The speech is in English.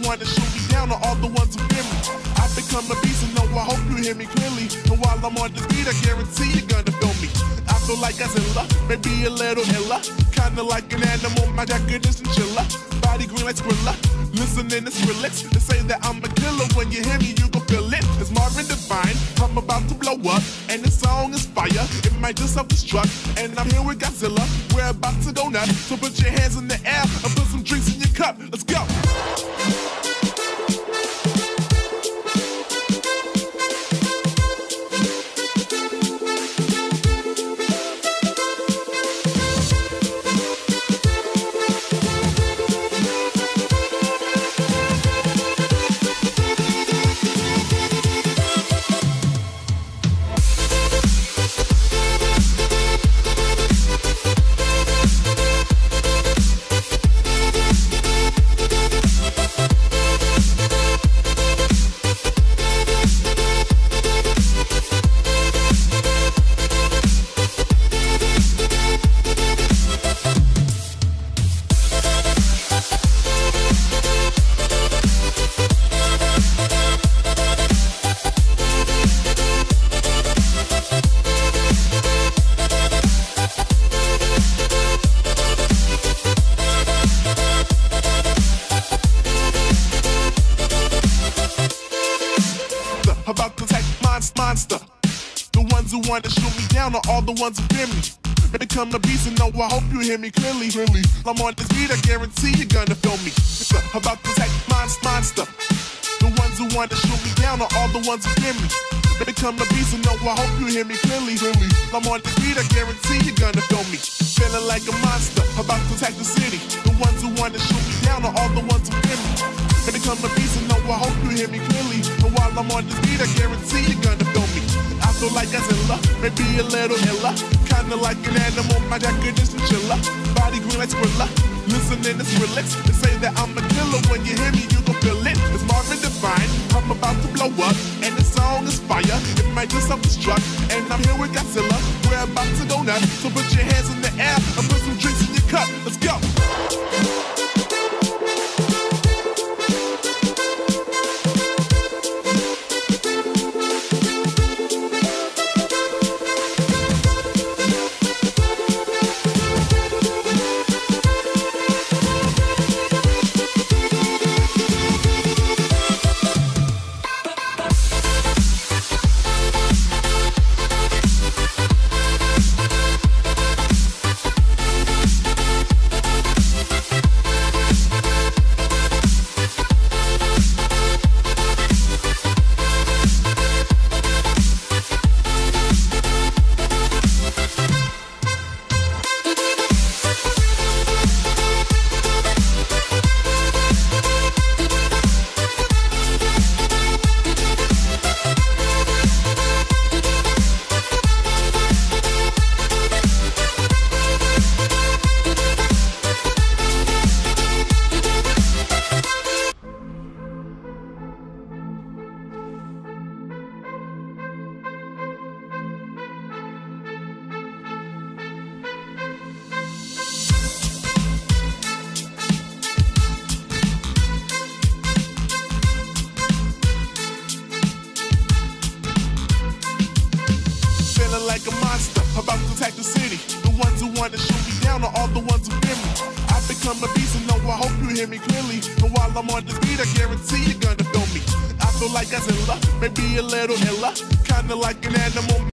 wanna shoot me down are all the ones who fear me. I've become a beast and no, I hope you hear me clearly. And while I'm on this beat, I guarantee you're gonna feel me. I feel like Godzilla, maybe a little iller. Kinda like an animal, my jacket is chinchilla. Body green like Skrilla. Listening to Skrillex, they say that I'm a killer. When you hear me, you gon' feel it. It's Marvin Divine, I'm about to blow up. And the song is fire, it might just self-destruct. And I'm here with Godzilla, we're about to go nuts. So put your hands in the air and put some drinks in your cup. Let's go. To monster, monster. The ones who want to shoot me down are all the ones who fear me. They become a beast and no, I hope you hear me clearly, clearly. I'm on this beat, I guarantee you're gonna feel me. It's about to attack monster, monster. The ones who want to shoot me down are all the ones who fear me. They become a beast and no, I hope you hear me clearly. I'm on this beat, I guarantee you're gonna feel me. Feeling like a monster, about to attack the city. The ones who want to shoot me down are all the ones who fear me. They become a beast and no, I hope you hear me clearly. While I'm on this beat, I guarantee you're gonna feel me. I feel like Godzilla, maybe a little iller. Kinda like an animal, my jacket is chinchilla. Body green like Skrilla. Listening to Skrillex, they say that I'm a killer. When you hear me, you gon' feel it. It's Marvin Divine, I'm about to blow up. And the song is fire, it might just self-destruct. And I'm here with Godzilla, we're about to go nuts. So put your hands in about to attack the city. The ones who want to shoot me down are all the ones who fear me. I've become a beast and no, I hope you hear me clearly. And while I'm on this beat, I guarantee you're gonna feel me. I feel like Godzilla, maybe a little iller. Kinda like an animal.